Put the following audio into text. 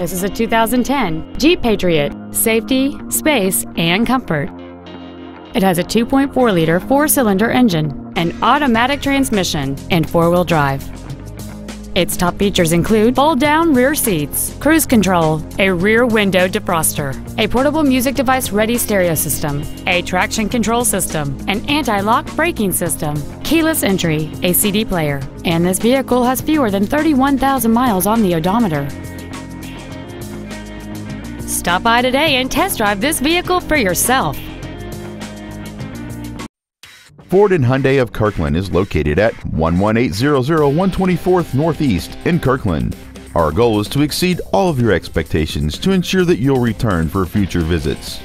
This is a 2010 Jeep Patriot. Safety, space, and comfort. It has a 2.4-liter four-cylinder engine, an automatic transmission, and four-wheel drive. Its top features include fold-down rear seats, cruise control, a rear window defroster, a portable music device ready stereo system, a traction control system, an anti-lock braking system, keyless entry, a CD player, and this vehicle has fewer than 31,000 miles on the odometer. Stop by today and test drive this vehicle for yourself. Ford and Hyundai of Kirkland is located at 11800 124th Northeast in Kirkland. Our goal is to exceed all of your expectations to ensure that you'll return for future visits.